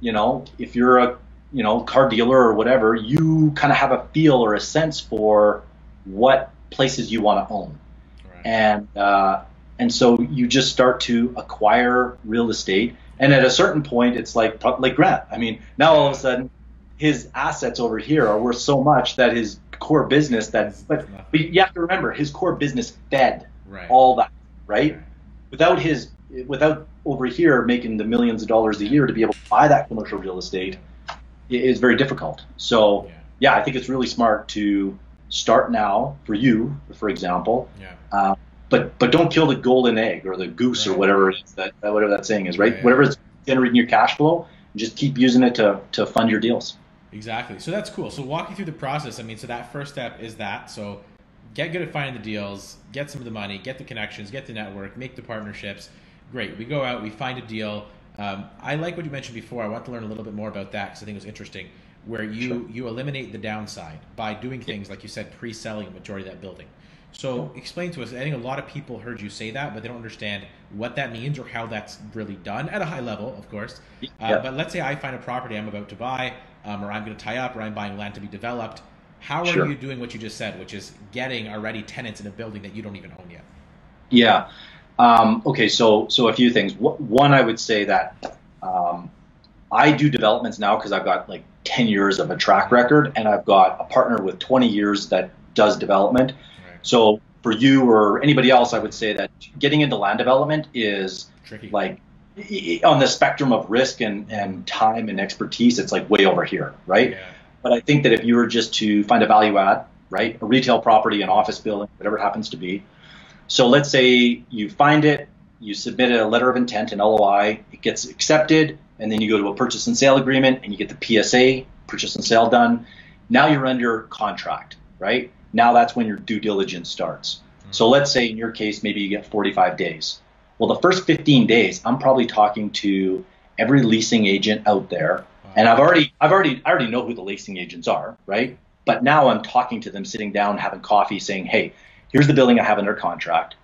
you know, if you're a you know car dealer or whatever, you kind of have a feel or a sense for what places you want to own, Right. and uh, and so you just start to acquire real estate. And at a certain point, it's like like Grant. I mean, now all of a sudden, his assets over here are worth so much that his core business that but, but you have to remember his core business fed Right. all that right without his without over here making the millions of dollars a year to be able to buy that commercial real estate it is very difficult so Yeah. yeah i think it's really smart to start now for you for example Yeah. uh, but but don't kill the golden egg or the goose or whatever it is that whatever that saying is right Yeah. whatever is generating your cash flow just keep using it to to fund your deals Exactly. So that's cool. So walk you through the process. I mean, so that first step is that. So get good at finding the deals, get some of the money, get the connections, get the network, make the partnerships. Great. We go out, we find a deal. Um, I like what you mentioned before. I want to learn a little bit more about that because I think it was interesting. Where you Sure. you eliminate the downside by doing things like you said, pre-selling a majority of that building. So explain to us. I think a lot of people heard you say that, but they don't understand what that means or how that's really done at a high level, of course. Uh. But let's say I find a property I'm about to buy, um, or I'm going to tie up, or I'm buying land to be developed. How are Sure. you doing what you just said, which is getting already tenants in a building that you don't even own yet? Yeah. Um, okay. So so a few things. One, I would say that um, I do developments now because I've got like 10 years of a track record, and I've got a partner with 20 years that does development. So for you or anybody else, I would say that getting into land development is Tricky. like on the spectrum of risk and, and time and expertise, it's like way over here, right? Yeah. But I think that if you were just to find a value add, right, a retail property, an office building, whatever it happens to be. So let's say you find it, you submit a letter of intent, an LOI, it gets accepted, and then you go to a purchase and sale agreement and you get the PSA, purchase and sale done. Now you're under contract, right? Now that's when your due diligence starts. Mm-hmm. So let's say in your case, maybe you get 45 days. Well, the first 15 days, I'm probably talking to every leasing agent out there, and I've already, I've already, I already know who the leasing agents are, right? But now I'm talking to them, sitting down, having coffee, saying, "Hey, here's the building I have under contract,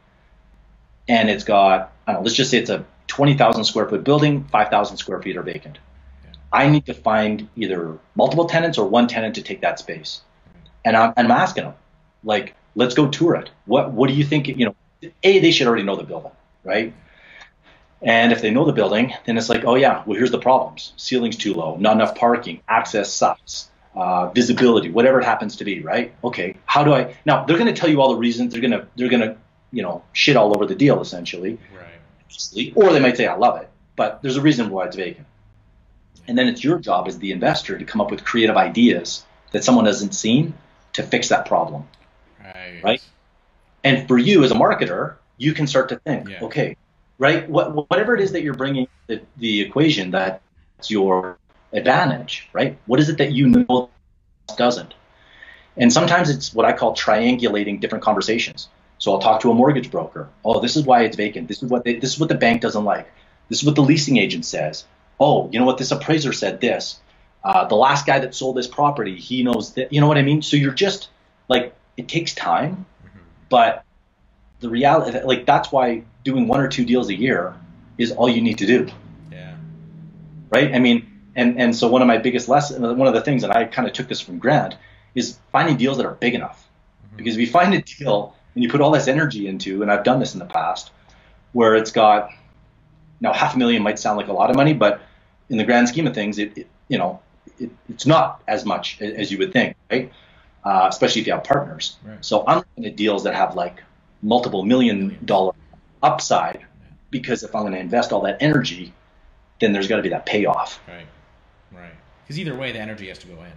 and it's got, I don't know, let's just say it's a 20,000 square foot building, 5,000 square feet are vacant. I need to find either multiple tenants or one tenant to take that space. And I'm, and I'm asking them, like, let's go tour it. What what do you think? You know, a they should already know the building, right? And if they know the building, then it's like, oh yeah, well here's the problems: ceiling's too low, not enough parking, access sucks, uh, visibility, whatever it happens to be, right? Okay, how do I? Now they're going to tell you all the reasons. They're gonna they're gonna you know shit all over the deal essentially, right? Or they might say I love it, but there's a reason why it's vacant. And then it's your job as the investor to come up with creative ideas that someone hasn't seen to fix that problem. Right. Right. And for you as a marketer, you can start to think, yeah. okay, right, what, whatever it is that you're bringing the, the equation that's your advantage, right? What is it that you know doesn't? And sometimes it's what I call triangulating different conversations. So I'll talk to a mortgage broker. Oh, this is why it's vacant. This is what they, this is what the bank doesn't like. This is what the leasing agent says. Oh, you know what? This appraiser said this. Uh, the last guy that sold this property, he knows that. You know what I mean? So you're just like it takes time, mm-hmm. but the reality, like that's why doing one or two deals a year is all you need to do. Yeah. Right. I mean, and and so one of my biggest lessons, one of the things, and I kind of took this from Grant, is finding deals that are big enough. Mm-hmm. Because if you find a deal and you put all this energy into, and I've done this in the past, where it's got now half a million might sound like a lot of money, but in the grand scheme of things, it, it you know it, it's not as much as you would think, right? Uh, especially if you have partners. Right. So I'm looking at deals that have like multiple million dollar upside because if I'm going to invest all that energy, then there's got to be that payoff. Right, right. Because either way, the energy has to go in.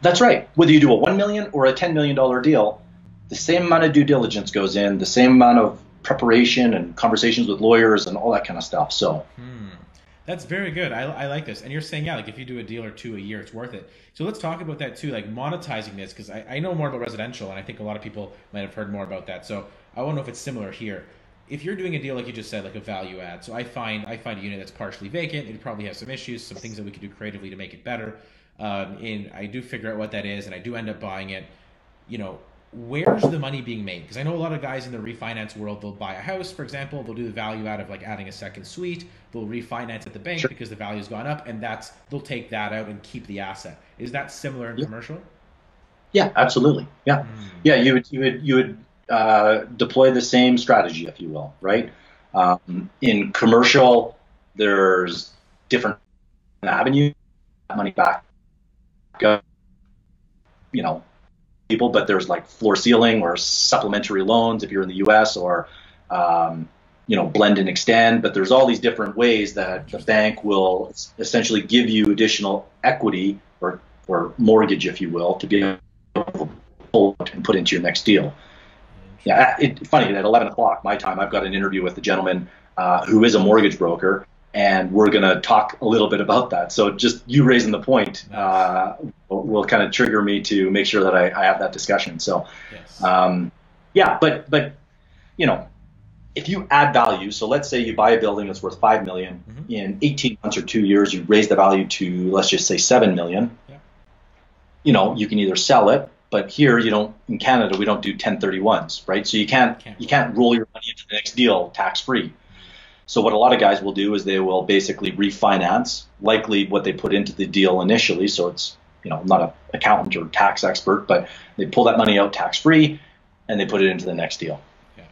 That's right. Whether you do a one million or a ten million dollar deal, the same amount of due diligence goes in, the same amount of preparation and conversations with lawyers and all that kind of stuff. So. Hmm. That's very good. I, I like this. And you're saying, yeah, like if you do a deal or two a year, it's worth it. So let's talk about that too, like monetizing this, because I, I know more about residential, and I think a lot of people might have heard more about that. So I want to know if it's similar here. If you're doing a deal like you just said, like a value add, so I find I find a unit that's partially vacant. It probably has some issues, some things that we could do creatively to make it better. Um, and I do figure out what that is, and I do end up buying it. You know, where's the money being made? Because I know a lot of guys in the refinance world, they'll buy a house, for example, they'll do the value out of like adding a second suite, they'll refinance at the bank sure. because the value's gone up, and that's they'll take that out and keep the asset. Is that similar in yeah. commercial? Yeah, absolutely. Yeah, mm. yeah. You would you would you would uh, deploy the same strategy, if you will, right? Um, in commercial, there's different avenues, money back, you know, people, but there's like floor ceiling or supplementary loans if you're in the U.S. or um, you know blend and extend. But there's all these different ways that the bank will essentially give you additional equity or or mortgage, if you will, to be able to pull and put into your next deal. Yeah, it, funny at 11 o'clock my time, I've got an interview with the gentleman uh, who is a mortgage broker, and we're going to talk a little bit about that. So just you raising the point uh, will, will, kind of trigger me to make sure that I, I have that discussion. So, yes. um, yeah, but but you know, if you add value, so let's say you buy a building that's worth five million, mm-hmm. in 18 months or two years, you raise the value to let's just say seven million. Yeah. You know, you can either sell it, but here you don't. In Canada, we don't do 1031s, right? So you can't, can't. you can't roll your money into the next deal tax free. So what a lot of guys will do is they will basically refinance, likely what they put into the deal initially. So it's you know I'm not an accountant or tax expert, but they pull that money out tax free, and they put it into the next deal. Yeah,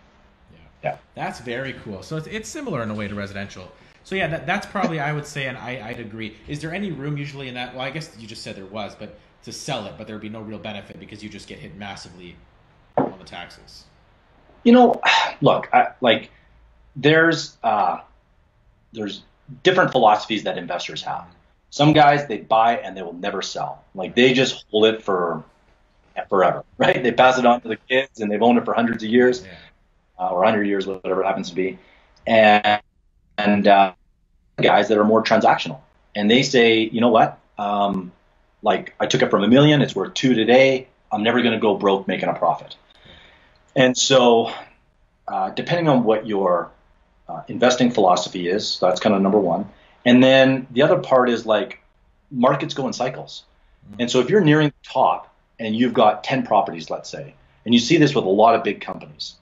yeah, yeah. That's very cool. So it's, it's similar in a way to residential. So yeah, that, that's probably I would say, and I, I'd agree. Is there any room usually in that? Well, I guess you just said there was, but to sell it, but there would be no real benefit because you just get hit massively on the taxes. You know, look, I, like there's uh, there's different philosophies that investors have. Some guys they buy and they will never sell. Like they just hold it for forever, right? They pass it on to the kids and they've owned it for hundreds of years yeah. uh, or 100 years, whatever it happens to be. And, and uh, guys that are more transactional and they say, you know what? Um, like I took it from a million, it's worth two today. I'm never going to go broke making a profit. And so, uh, depending on what your uh, investing philosophy is, so that's kind of number one. And then the other part is like markets go in cycles. Mm-hmm. And so if you're nearing the top and you've got 10 properties, let's say, and you see this with a lot of big companies,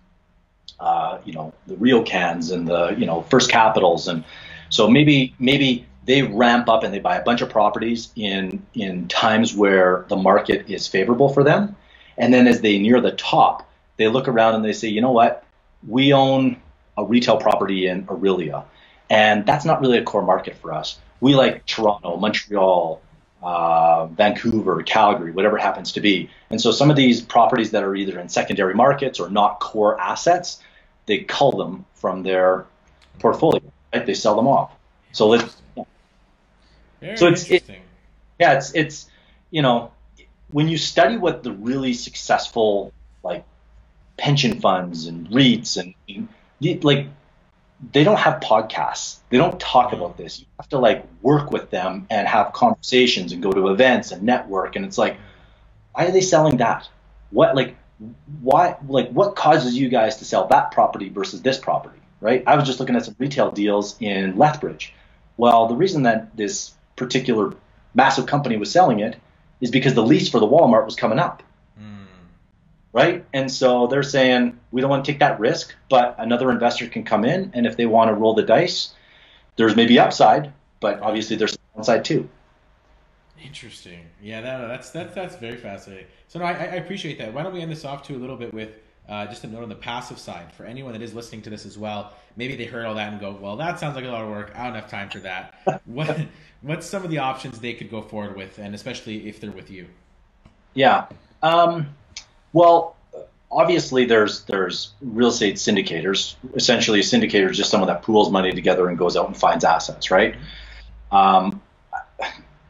uh, you know, the Real RioCans and the, you know, First Capitals. And so maybe, maybe they ramp up and they buy a bunch of properties in, in times where the market is favorable for them. And then as they near the top, they look around and they say, you know what, we own a retail property in Orillia, and that's not really a core market for us. We like Toronto, Montreal, uh, Vancouver, Calgary, whatever happens to be. And so some of these properties that are either in secondary markets or not core assets, they cull them from their portfolio. Right? They sell them off. So let's. Yeah. so it's it, yeah, it's it's you know when you study what the really successful like pension funds and REITs and like they don't have podcasts. They don't talk mm-hmm. about this. You have to like work with them and have conversations and go to events and network. And it's like, why are they selling that? What like why like what causes you guys to sell that property versus this property? Right? I was just looking at some retail deals in Lethbridge. Well, the reason that this particular massive company was selling it is because the lease for the Walmart was coming up right? And so they're saying we don't want to take that risk, but another investor can come in, and if they want to roll the dice, there's maybe upside, but obviously there's downside too. Interesting. Yeah, that, that's that's that's very fascinating. So no, I, I appreciate that. Why don't we end this off to a little bit with uh, just a note on the passive side for anyone that is listening to this as well. Maybe they heard all that and go, "Well, that sounds like a lot of work. I don't have time for that." what what's some of the options they could go forward with, and especially if they're with you? Yeah. Um, well, obviously there's there's real estate syndicators. Essentially, a syndicator is just someone that pools money together and goes out and finds assets, right? Um,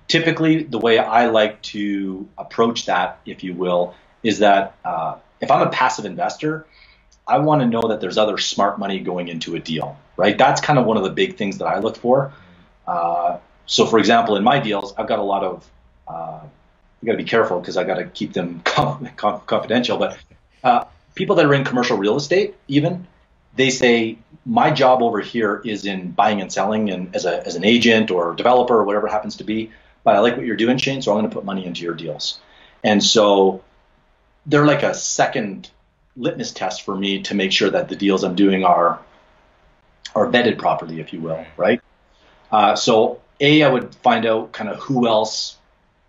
typically, the way I like to approach that, if you will, is that uh, if I'm a passive investor, I want to know that there's other smart money going into a deal, right? That's kind of one of the big things that I look for. Uh, so, for example, in my deals, I've got a lot of uh, you got to be careful because I got to keep them confidential. But uh, people that are in commercial real estate, even they say my job over here is in buying and selling, and as a as an agent or developer or whatever happens to be. But I like what you're doing, Shane, so I'm going to put money into your deals. And so they're like a second litmus test for me to make sure that the deals I'm doing are are vetted properly, if you will, right? Uh, so a, I would find out kind of who else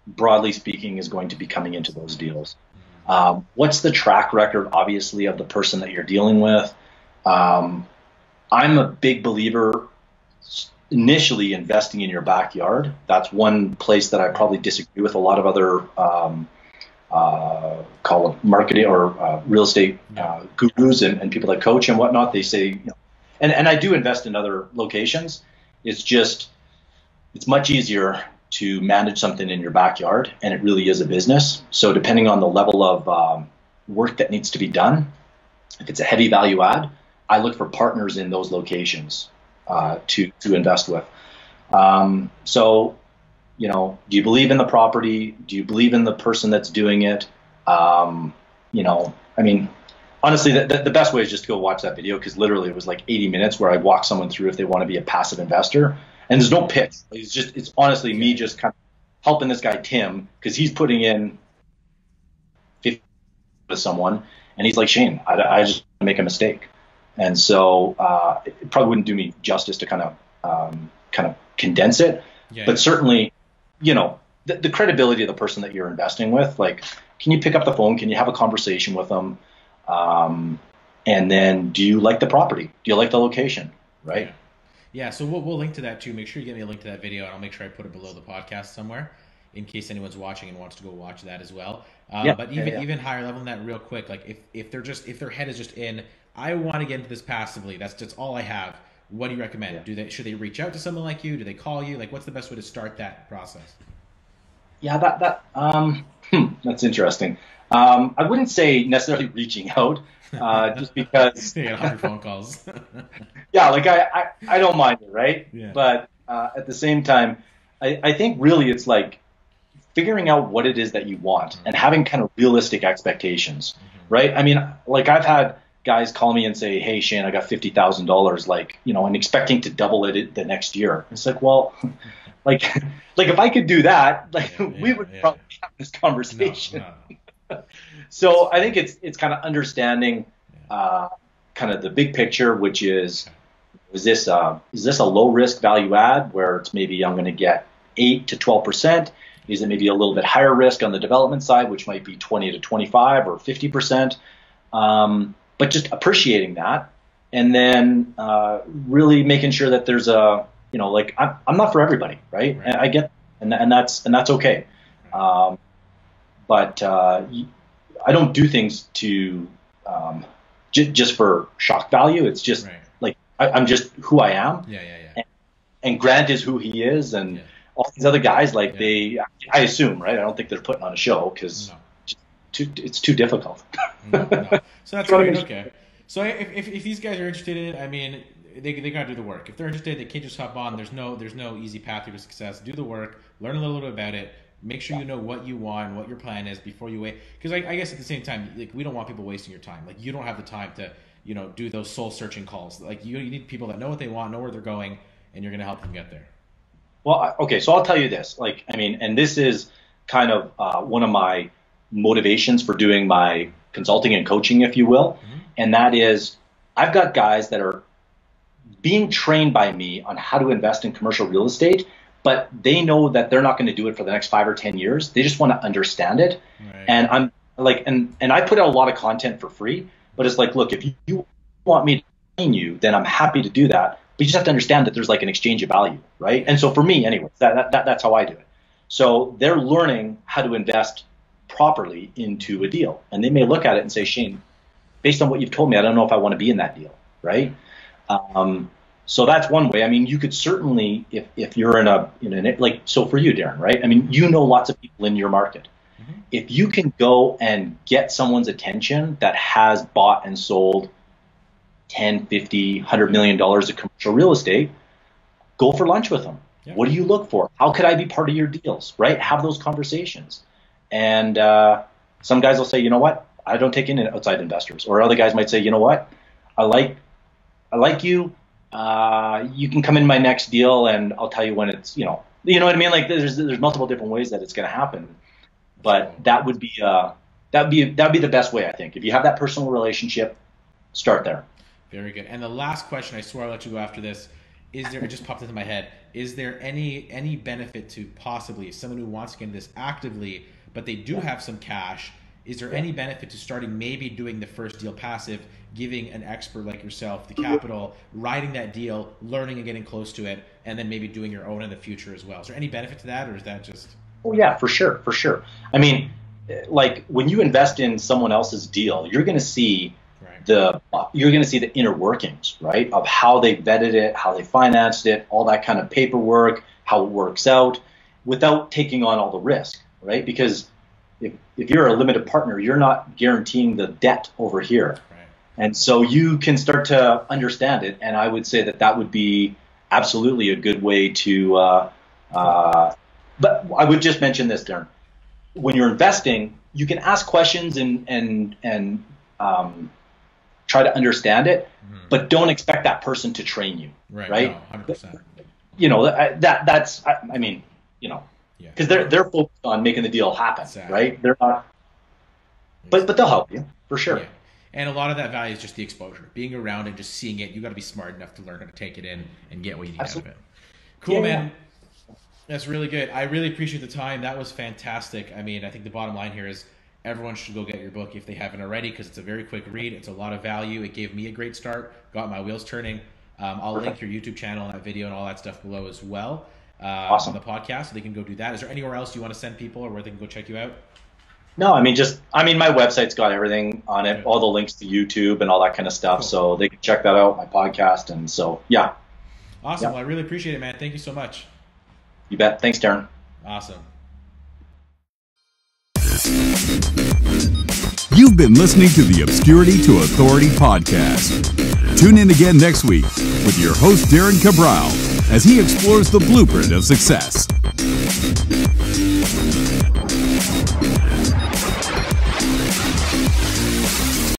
broadly speaking, is going to be coming into those deals. Um, what's the track record, obviously, of the person that you're dealing with? Um, I'm a big believer initially investing in your backyard. That's one place that I probably disagree with a lot of other um, uh, call it marketing or uh, real estate uh, gurus and, and, people that coach and whatnot. They say, you know, and, and I do invest in other locations. It's just it's much easier to manage something in your backyard, and it really is a business. So depending on the level of um, work that needs to be done, if it's a heavy value add, I look for partners in those locations uh, to to invest with. Um, so, you know, do you believe in the property? Do you believe in the person that's doing it? Um, you know, I mean, honestly, the, the, best way is just to go watch that video because literally it was like 80 minutes where I walk someone through if they want to be a passive investor and there's no pitch. It's just it's honestly me just kind of helping this guy Tim because he's putting in 50 to someone, and he's like Shane, I, I just make a mistake, and so uh, it probably wouldn't do me justice to kind of um, kind of condense it, yeah, but certainly, you know, the, the credibility of the person that you're investing with, like, can you pick up the phone? Can you have a conversation with them? Um, and then, do you like the property? Do you like the location? Right. Yeah. So we'll, we'll link to that too. Make sure you get me a link to that video, and I'll make sure I put it below the podcast somewhere in case anyone's watching and wants to go watch that as well. Uh, yeah, but even yeah, yeah. even higher level than that, real quick, like if, if they're just if their head is just in, I want to get into this passively. That's just all I have. what do you recommend? Do they should they reach out to someone like you? Do they call you? Like, what's the best way to start that process? Yeah, that that um, hmm, that's interesting. Um, I wouldn't say necessarily reaching out, uh, just because. you hundred phone calls. yeah, like I, I, I don't mind it, right? Yeah. But uh, at the same time, I, I think really it's like figuring out what it is that you want mm-hmm. and having kind of realistic expectations, mm-hmm. right? I mean, like I've had guys call me and say, "Hey, Shane, I got fifty thousand dollars," like you know, and expecting to double it the next year. It's like, well, like, like if I could do that, like yeah, we would yeah. probably have this conversation. No, no. so I think it's it's kind of understanding uh, kind of the big picture, which is is this uh, is this a low risk value add where it's maybe I'm going to get eight to twelve percent? Is it maybe a little bit higher risk on the development side, which might be 20 to 25 or 50 percent? Um, but just appreciating that, and then uh, really making sure that there's a you know like I'm, I'm not for everybody, right? right. I get and and that's and that's okay. Um, but uh, I don't do things to um, j- just for shock value. It's just right. like I, am just who I am. Yeah, yeah, yeah. And, and, Grant is who he is, and yeah. all these other guys, like yeah. they, I assume, right? I don't think they're putting on a show because no. it's too difficult. no, no. So that's great. Okay. So if, if, if these guys are interested in, I mean, they, they gotta do the work. If they're interested, they can't just hop on. There's no there's no easy path to success. Do the work, learn a little bit about it, make sure you know what you want, what your plan is before you wait. Because I, I, guess at the same time, like we don't want people wasting your time. Like you don't have the time to you know do those soul searching calls. Like you, you need people that know what they want, know where they're going, and you're gonna help them get there. Well, okay, so I'll tell you this. Like I mean, and this is kind of uh, one of my motivations for doing my consulting and coaching, if you will, mm-hmm. and that is I've got guys that are being trained by me on how to invest in commercial real estate, but they know that they're not going to do it for the next five or ten years. They just want to understand it, right. and I'm like, and and I put out a lot of content for free, but it's like, look, if you want me to train you, then I'm happy to do that. But you just have to understand that there's like an exchange of value, right? And so for me, anyway, that, that that's how I do it. So they're learning how to invest properly into a deal. And they may look at it and say, Shane, based on what you've told me, I don't know if I want to be in that deal, right? Um, so that's one way. I mean, you could certainly, if, if you're in a, in a, like, so for you, Darren, right? I mean, you know lots of people in your market. Mm-hmm. If you can go and get someone's attention that has bought and sold 10, 50, 100 million dollars of commercial real estate, go for lunch with them. Yeah. What do you look for? How could I be part of your deals, right? Have those conversations. And uh, some guys will say, you know what, I don't take in outside investors, or other guys might say, you know what, I like, I like you. Uh, you can come in my next deal, and I'll tell you when it's, you know, you know what I mean. Like there's there's multiple different ways that it's going to happen, but that would be uh, that would be that would be the best way I think. If you have that personal relationship, start there. Very good. And the last question, I swear I'll let you go after this. Is there? It just popped into my head. Is there any any benefit to possibly someone who wants to get into this actively but they do have some cash. Is there any benefit to starting maybe doing the first deal passive, giving an expert like yourself the capital, writing that deal, learning and getting close to it, and then maybe doing your own in the future as well? Is there any benefit to that, or is that just? Oh yeah, for sure, for sure. I mean, like when you invest in someone else's deal, you're going to see right. the you're going to see the inner workings, right, of how they vetted it, how they financed it, all that kind of paperwork, how it works out, without taking on all the risk right? Because if, if you're a limited partner, you're not guaranteeing the debt over here. And so you can start to understand it. And I would say that that would be absolutely a good way to. Uh, uh, but I would just mention this, Darren. When you're investing, you can ask questions and and and um, try to understand it, mm-hmm. but don't expect that person to train you. Right. Right. No, 100%. You know that that's I, I mean you know because they're they're focused on making the deal happen, exactly. right? They're not, but but they'll help you for sure. Yeah. And a lot of that value is just the exposure, being around and just seeing it. You got to be smart enough to learn how to take it in and get what you need Absolutely. out of it. Cool, yeah, man. Yeah. That's really good. I really appreciate the time. That was fantastic. I mean, I think the bottom line here is everyone should go get your book if they haven't already because it's a very quick read. It's a lot of value. It gave me a great start, got my wheels turning. Um, I'll link your YouTube channel and that video and all that stuff below as well uh, awesome. on the podcast, so they can go do that. Is there anywhere else you want to send people or where they can go check you out? No, I mean just I mean my website's got everything on it, all the links to YouTube and all that kind of stuff, cool. so they can check that out. My podcast, and so yeah. Awesome. Yeah. Well, I really appreciate it, man. Thank you so much. You bet. Thanks, Darren. Awesome. You've been listening to the Obscurity to Authority podcast. Tune in again next week with your host, Darren Cabral, as he explores the blueprint of success.